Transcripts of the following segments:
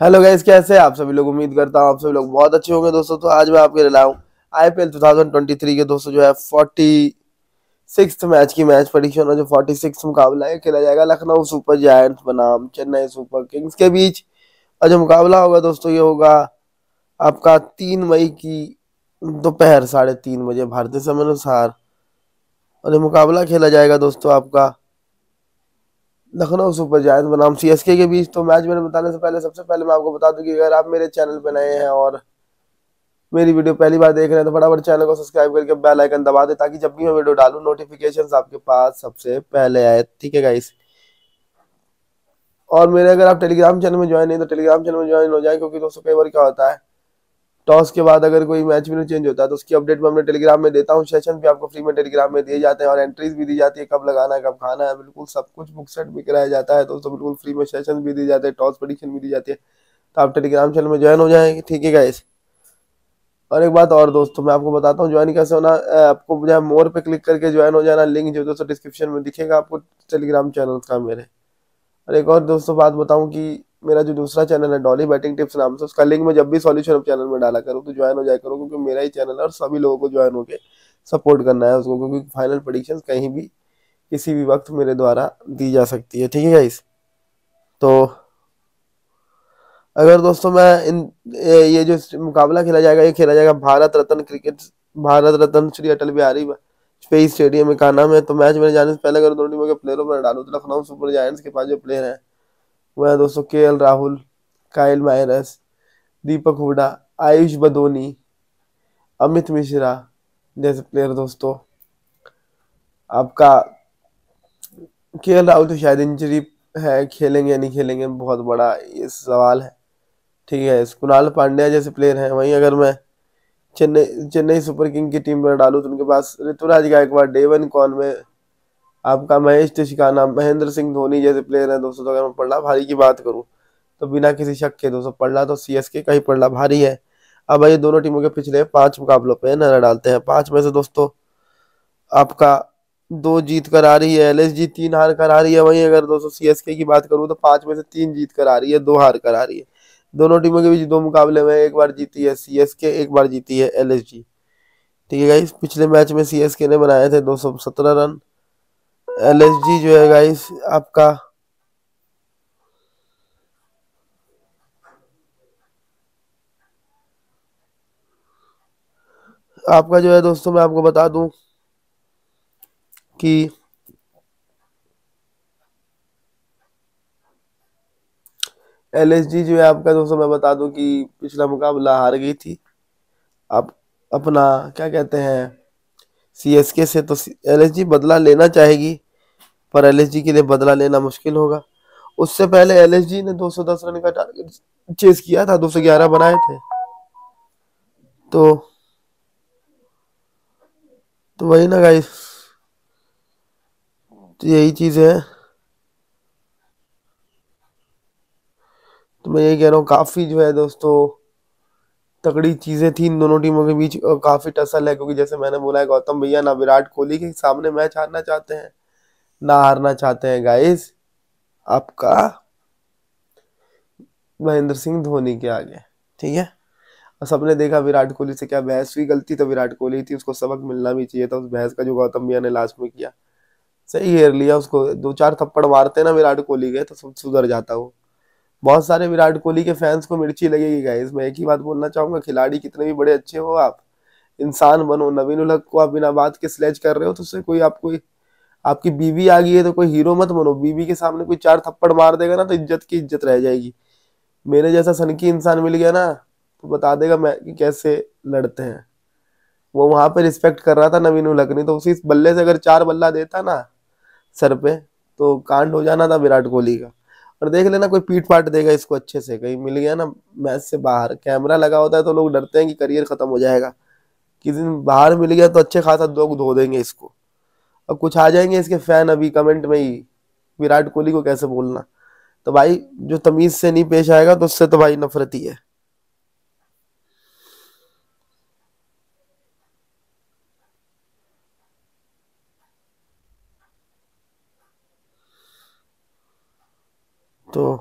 Hello guys कैसे हैं आप सभी लोग? उम्मीद करता हूँ आप सभी लोग बहुत अच्छे होंगे दोस्तों। तो आज मैं आपके लिए हूँ आईपीएल 2023 के दोस्तों, जो है 46 मैच की मैच परीक्षण जो 46 मुकाबला है खेला जाएगा लखनऊ सुपर जायंट्स बनाम चेन्नई सुपर किंग्स के बीच। और जो मुकाबला होगा दोस्तों, ये होगा आपका तीन मई की दोपहर साढ़े तीन बजे भारतीय समय अनुसार और ये मुकाबला खेला जाएगा दोस्तों आपका लखनऊ सुपर जायंट्स बनाम सीएसके के बीच तो मैच मैंने बताने से पहले, सबसे पहले मैं आपको बता दूँ कि अगर आप मेरे चैनल पर नए हैं और मेरी वीडियो पहली बार देख रहे हैं तो फटाफट चैनल को सब्सक्राइब करके बेल आइकन दबा दे, ताकि जब भी मैं वीडियो डालूं नोटिफिकेशंस आपके पास सबसे पहले आए। ठीक है गाइस और मेरे, अगर आप टेलीग्राम चैनल में ज्वाइन नहीं तो टेलीग्राम चैनल में ज्वाइन हो जाए, क्योंकि दोस्तों, कई बार क्या होता है टॉस के बाद अगर कोई मैच भी चेंज होता है तो उसकी अपडेट मैं अपने टेलीग्राम में देता हूँ। सेशन भी आपको फ्री में टेलीग्राम में दिए जाते हैं और एंट्रीज भी दी जाती है, कब लगाना है, कब खाना है, बिल्कुल सब कुछ बुक सेट भी कराया जाता है दोस्तों बिल्कुल फ्री में सेशन भी दिए जाते हैं टॉस प्रडिक्शन भी दी जाती है। तो आप टेलीग्राम चैनल में ज्वाइन हो जाएँगे, ठीक है गाइस और एक बात और दोस्तों, मैं आपको बताता हूँ ज्वाइन कैसे होना आपको मोर पे क्लिक करके ज्वाइन हो जाना लिंक जो दोस्तों डिस्क्रिप्शन में दिखेगा आपको टेलीग्राम चैनल का मेरे। और एक और दोस्तों बात बताऊँ कि मेरा जो दूसरा चैनल है डॉली बैटिंग टिप्स नाम से, उसका लिंक मैं जब भी सॉल्यूशन चैनल में डाला करूँ तो ज्वाइन हो जाए करो, क्योंकि मेरा ही चैनल है और सभी लोगों को ज्वाइन होकर सपोर्ट करना है उसको, क्योंकि फाइनल प्रडिक्शन कहीं भी किसी भी वक्त मेरे द्वारा दी जा सकती है। ठीक है गाइस तो अगर दोस्तों मैं इन, ये जो मुकाबला खेला जाएगा, ये खेला जाएगा भारत रत्न क्रिकेट भारत रत्न श्री अटल बिहारी स्पेस स्टेडियम में का नाम है तो मैच में जाने से पहले अगर दोनों टीमों के प्लेयरों पर डालू तो लखनऊ सुपर जायंट्स के पास जो प्लेयर हैं वह है दोस्तों के एल राहुल कायल मायरस दीपक हुडा आयुष बदोनी अमित मिश्रा जैसे प्लेयर दोस्तों। आपका के एल राहुल तो शायद इंजरी है, खेलेंगे या नहीं खेलेंगे, बहुत बड़ा ये सवाल है। ठीक है, कुणाल पांड्या जैसे प्लेयर हैं, वहीं अगर मैं चेन्नई चेन्नई सुपर किंग की टीम में डालू तो उनके पास ऋतुराज गायकवाड़, डेवन कौन में, आपका महेश टिशिकाना महेंद्र सिंह धोनी जैसे प्लेयर हैं दोस्तों तो अगर मैं पढ़ला भारी की बात करूँ तो बिना किसी शक के दोस्तों पढ़ला तो सी एस के का ही पढ़ला भारी है। अब भाई दोनों टीमों के पिछले पाँच मुकाबलों पे नज़र डालते हैं। पाँच में से दोस्तों, आपका दो जीत कर आ रही है एल तीन हार कर आ रही है। वहीं अगर दोस्तों के की बात करूँ तो पाँच में से तीन जीत कर आ रही है, दो हार कर आ रही है। दोनों टीमों के बीच दो मुकाबले में एक बार जीती है सी एस के एक बार जीती है एलएसजी ठीक है गाइस पिछले मैच में सी ने बनाए थे दो सौ सत्रह रन। एलएसजी जो है गाइस आपका आपका जो है दोस्तों, मैं आपको बता दूँ कि एलएसजी जो है आपका दोस्तों मैं बता दूँ कि पिछला मुकाबला हार गई थी। आप अपना क्या कहते हैं सीएसके से तो एलएसजी बदला लेना चाहेगी, पर एलएसजी के लिए बदला लेना मुश्किल होगा। उससे पहले एलएसजी ने 210 रन का टारगेट चेस किया था 211 बनाए थे। तो तो वही ना गाइस तो यही चीज़ है। तो मैं यही कह रहा हूँ, काफ़ी जो है दोस्तों, तगड़ी चीज़ें थी इन दोनों टीमों के बीच काफ़ी टसल है, क्योंकि जैसे मैंने बोला है गौतम भैया ना विराट कोहली के सामने मैच हारना चाहते हैं, ना हारना चाहते हैं गाइस आपका महेंद्र सिंह धोनी के आगे, ठीक है? और सबने देखा विराट कोहली से क्या बहस हुई, गलती तो विराट कोहली थी, उसको सबक मिलना भी चाहिए था, उस बहस का जो गौतम भैया ने लास्ट में किया, सही घेर लिया, उसको दो चार थप्पड़ मारते ना विराट कोहली के तो सुधर जाता वो। बहुत सारे विराट कोहली के फैंस को मिर्ची लगेगी गाइस मैं एक ही बात बोलना चाहूँगा, खिलाड़ी कितने भी बड़े अच्छे हो आप, इंसान बनो। नवीन उलग को आप बिना बात के स्लेज कर रहे हो तो उससे कोई आपको आपकी बीवी आ गई है तो कोई हीरो मत बनो। बीवी के सामने कोई चार थप्पड़ मार देगा ना तो इज़्ज़त की इज़्ज़त रह जाएगी। मेरे जैसा सनकी इंसान मिल गया ना तो बता देगा मैं कि कैसे लड़ते हैं। वो वहाँ पे रिस्पेक्ट कर रहा था नवीन उलग नहीं तो उसी बल्ले से अगर चार बल्ला देता ना, सर पे तो कांड हो जाना था विराट कोहली का। और देख लेना कोई पीट पाट देगा इसको अच्छे से। कहीं मिल गया ना, मैच से बाहर। कैमरा लगा होता है तो लोग डरते हैं कि करियर खत्म हो जाएगा। किसी दिन बाहर मिल गया तो अच्छे खासा लोग धो देंगे इसको। अब कुछ आ जाएँगे इसके फ़ैन अभी कमेंट में ही, विराट कोहली को कैसे बोलना। तो भाई, जो तमीज से नहीं पेश आएगा तो उससे तो भाई नफरत ही है। तो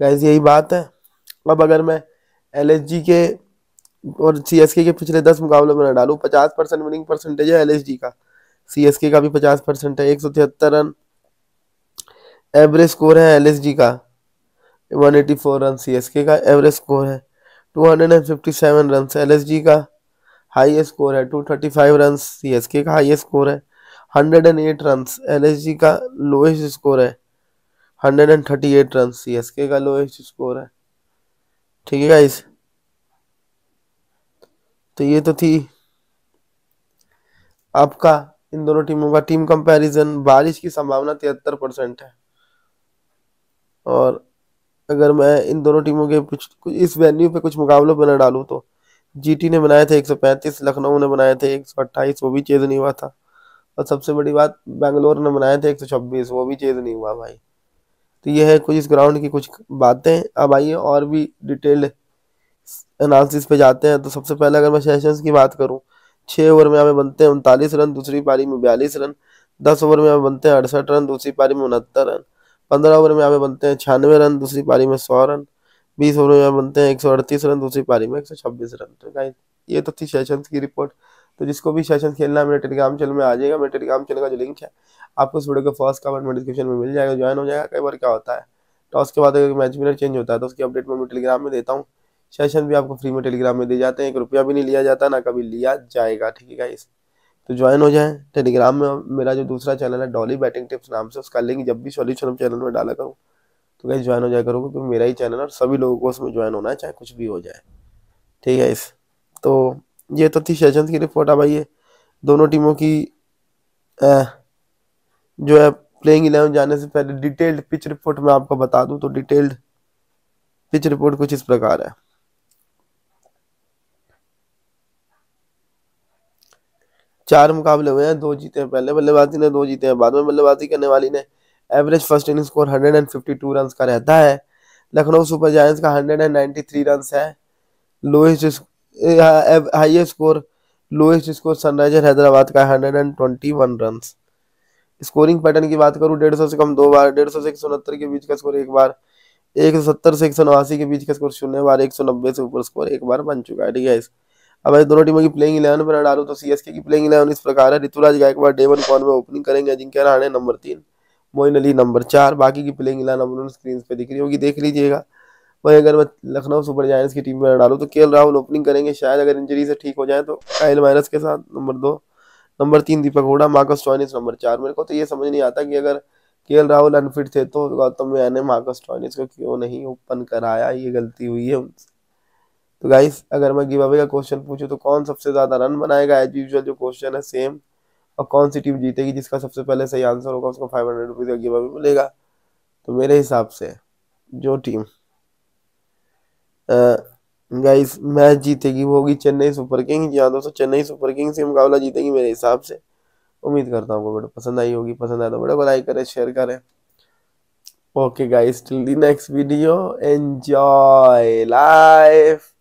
गाइस यही बात है। अब अगर मैं एलएसजी के और सी के पिछले दस मुकाबले में डालू, पचास परसेंट विनिंग परसेंटेज है एलएसजी का। सी के भी पचास परसेंट है, एक सौ तिहत्तर रन। एवरेज स्कोर है एलएसजी का one eighty four run C K average score है two hundred and fifty seven run L का। हाईएस्ट स्कोर है two thirty five run C K highest score है hundred and eight run LSG का lowest score है hundred and thirty eight run C S K का lowest score है। ठीक है guys तो ये तो थी आपका, इन दोनों टीमों का। टीम कंपैरिजन बारिश की संभावना तिहत्तर परसेंट है। और अगर मैं इन दोनों टीमों के कुछ इस वेन्यू पे कुछ मुकाबलों पर न डालूँ तो जीटी ने बनाए थे 135 लखनऊ ने बनाए थे 128 वो भी चेज नहीं हुआ था। और सबसे बड़ी बात, बेंगलोर ने बनाए थे 126 वो भी चेज नहीं हुआ भाई। तो ये है कुछ इस ग्राउंड की कुछ बातें। अब आइए और भी डिटेल्ड एनालिसिस पे जाते हैं। तो सबसे पहले अगर मैं सेशंस की बात करूँ छः ओवर में हमें बनते हैं उनतालीस रन, दूसरी पारी में बयालीस रन, दस ओवर में हमें बनते हैं अड़सठ रन, दूसरी पारी में उनहत्तर रन, पंद्रह ओवर में हमें बनते हैं छियानवे रन, दूसरी पारी में सौ रन, बीस ओवर में बनते हैं एक सौ अड़तीस रन, दूसरी पारी में एक सौ छब्बीस रन। तो ये तो थी सेशंस की रिपोर्ट तो जिसको भी सेशन खेलना है मेरे टेलीग्राम चैनल में आ जाएगा मेरे टेलीग्राम चैनल का जो लिंक है, आपको इस वीडियो का फ़र्स्ट कमेंट में डिस्क्रिप्शन में मिल जाएगा ज्वाइन हो जाएगा, कई बार क्या होता है टॉस के बाद अगर मैच विनर चेंज होता है तो उसकी अपडेट मैं टेलीग्राम में देता हूँ। सेशन भी आपको फ्री में टेलीग्राम में दिए जाते हैं, एक रुपया भी नहीं लिया जाता, ना कभी लिया जाएगा, ठीक है गाइस तो ज्वाइन हो जाए टेलीग्राम में, मेरा जो दूसरा चैनल है डॉली बैटिंग टिप्स नाम से, उसका लिंक जब भी सॉल्यूशन चैनल में डाला करूँ तो गाइस ज्वाइन हो जाए करोगे क्योंकि मेरा ही चैनल है और सभी लोगों को उसमें ज्वाइन होना है, चाहे कुछ भी हो जाए, ठीक है इस तो ये तो थी सेशन की रिपोर्ट। अब आइए दोनों टीमों की आ, जो है प्लेइंग इलेवन जाने से पहले डिटेल्ड पिच रिपोर्ट मैं आपको बता दूँ तो डिटेल्ड पिच रिपोर्ट कुछ इस प्रकार है। चार मुकाबले हुए हैं दो जीते हैं पहले बल्लेबाजी ने दो जीते हैं बाद में बल्लेबाजी करने वाली ने। Average first inning score 152 run का रहता है। लखनऊ सुपर जायंट्स का 193 रन है। Lowest highest score lowest score sunriser Hyderabad का 121 रन स्कोरिंग पैटर्न की बात करूँ, डेढ़ सौ से कम दो बार, डेढ़ सौ से एक सौ उनहत्तर के बीच का स्कोर एक बार, एक सौ सत्तर से एक सौ नवासी के बीच का स्कोर शून्य बार, एक सौ नब्बे से ऊपर स्कोर एक बार बन चुका है, ठीक है अब अगर दोनों टीमों की प्लेइंग इलेवन पर डालू तो सीएसके की प्लेइंग इलेवन इस प्रकार है। ऋतुराज गायकवाड़ डे वन कौन में ओपनिंग करेंगे अजिंक्य रहाणे नंबर तीन। मोइन अली नंबर चार, बाकी की प्लेइंग इलेवन स्क्रीन पर दिख रही होगी, देख लीजिएगा। वही अगर मैं लखनऊ सुपर जायंट्स की टीम में डालू तो के राहुल ओपनिंग करेंगे। शायद अगर इंजरी से ठीक हो जाए तो कायल माइनस के साथ, नंबर दो। नंबर तीन, Deepak Hooda Marcus Stoinis number चार। मेरे को तो ये समझ नहीं आता कि अगर के राहुल अनफिट थे तो गौतम मैया ने मार्कस टॉयनिस को क्यों नहीं ओपन कराया? ये गलती हुई है उनसे। तो गाइस अगर मैं गिव अवे का क्वेश्चन पूछूँ तो कौन सबसे ज़्यादा रन बनाएगा? एज यूजल जो क्वेश्चन है सेम और कौन सी टीम जीतेगी जिसका सबसे पहले सही आंसर होगा, उसको फाइव हंड्रेड रुपीज़ का गिव अवे मिलेगा? तो मेरे हिसाब से, जो टीम गाइस मैच जीतेगी वो होगी चेन्नई सुपर किंग्स। या दोस्तों, चेन्नई सुपर किंग्स से मुकाबला जीतेगी मेरे हिसाब से। उम्मीद करता हूँ वीडियो पसंद आई होगी। पसंद आया तो वीडियो को लाइक करें शेयर करें। Okay guys till the next video enjoy life